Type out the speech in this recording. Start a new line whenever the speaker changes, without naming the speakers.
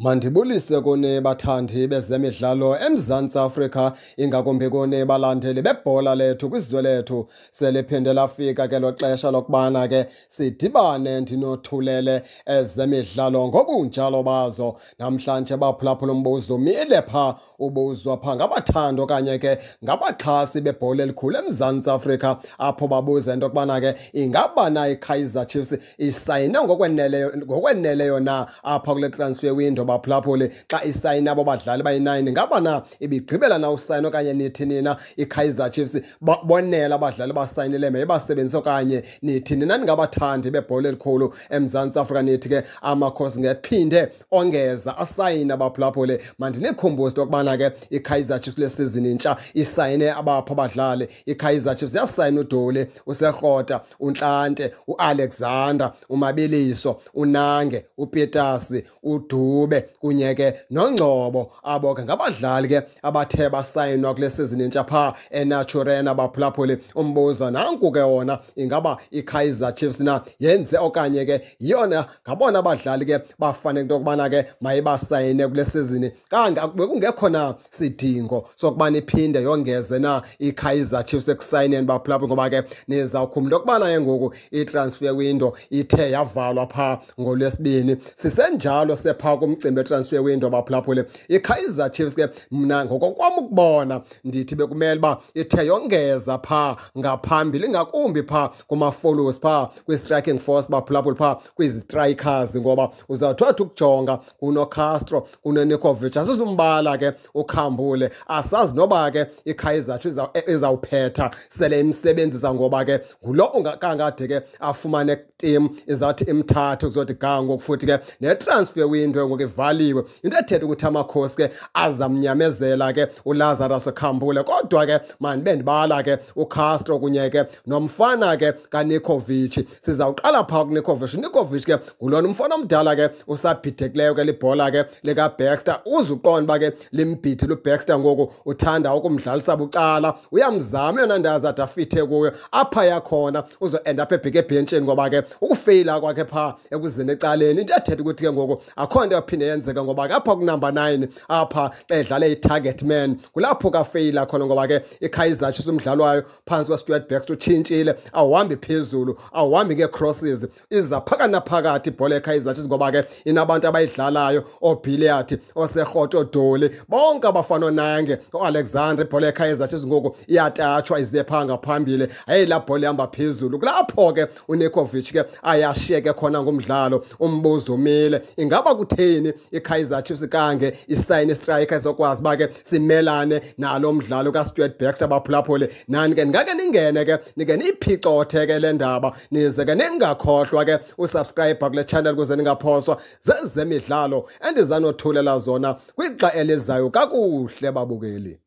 Mandibulise kuni bathandi bezemidlalo eMzantsi Afrika ingakumbi kuni balandeli bebhola lethu kwizwe lethu. Seliphinde lafika ke lo xesha lokubana ke sidibane ndinothulele ezemidlalo ngobunjalo bazo. Namhlanje baphulaphula umbuzo umile pha ubuzwa pha? Ngabathandi okanye ke ngabaxhasi bebhola elikhulu eMzantsi Afrika apho babuza into yokubana ke ingaba na iKaizer Chiefs isayine ngokweneleyo na apha kule transfer window baphulaphule xa isayini abo badlali bayi-9 ngaba na ibigqibela na usayini okanye nithi nina iKaizer Chiefs bonela abadlali basayinile mayibasebenzise okanye nithi nina? Ningabathandi bebhola elikhulu eMzantsi Afrika nithi ke amakhosi ngephinde ongeza asayina abaphulaphule mandinikhumbuze into yokubana ke iKaizer Chiefs kule sizini intsha isayine abapha abadlali iKaizer Chiefs yasayina udoli userhota untlante ualexander umabiliso unange upetasi udube kunye ke nongcobo abo ke ngabadlali ke abathe basayinwa kule season intsha pha enaturena baphulaphuli umbuzo nanku ke wona ingaba iKaizer Chiefs na yenze okanye ke yona ngabona abadlali ke bafanele into yokubana ke mayibasayine kule season. Kanga bekungekho na sidingo sokubana iphinde yongeze na iKaizer Chiefs ekusayineni baphulaphuli? Ngoba ke nizawukhumbula ukubana ke ngoku i-transfer window ithe yavalwa pha ngolwesibini. Sisenjalo sepha kumcimbi transfer window baphulaphule. iKaizer Chiefs ke mna ngokokwam ukubona ndithi bekumele uba ithe yongeza pha ngaphambili ngakumbi pha kuma-follows pha kwi-striking force baphulaphule pha kwizi-strikers ngoba uzawuthi wathi ukujonga kunocastro kunonikovic asizumbala ke ukhambule. Asazi noba ke iKaizer Chiefs izawuphetha sele imsebenzisa ngoba ke ngulo ungakangade ke afumane tim izawuthi imthathe kuzothi ga ngoku futhi ke ne-transfer window ngoku ivaliwe into ethetha ukuthi amakhosi ke azamnyamezela ke ulazarus khambule kodwa ke mandibe ndibala ke ucastro kunye ke nomfana ke kanikovic sizawuqala phaa kunikovic unikovic ke ngulona umfana omdala ke usabhithekileyo ke libhola ke likabaxter uze uqonda uba ke limbhithile ubaxter ngoku uthanda ukumdlalisa bucala. Uyamzama eyona ndawo azade afithe kuyo. Apha yakhona uzoenda apha ebheke ebhentshini ngoba ke ukufeyila kwakhe phaa ekuzeni ecaleni. Into ethetha ukuthi ke ngoku akho nto yaphinde yenzeka ngoba ke apha kunumber 9 apha xa edlale i-target man. Kulapho kafeyila khona ngoba ke iKaizer Chiefs umdlalo wayo phansi kwaStuart Baxter utshintshile awuhambi phezulu awuhambi ngee-crosses iza phakathi naphakathi ibhola eKaizer Chiefs ngoba ke inabantu abayidlalayo oBilliard oserhoto odoli bonke abafana onange oalexander ibhola eKaizer Chiefs ngoku iyatatshwa ize phaa ngaphambili. Hayi laa bhola ihamba phezulu. Kulapho ke unikovic ke ayashiyeke khona ngumdlalo umbuzo umile. Ingaba kutheni iKaizer Chiefs kange isayine striker ezokwazi uba ke simelane nalo mdlalo kaStuart Baxter abaphulaphule nani ke ndingake ningene ke nike niyiphicothe ke le ndaba nize ke ningakhohlwa ke usubscribe kule channel kuze ningaphoswa zezemidlalo endizanothulela zona kwixa elizayo kakuhle babukeli.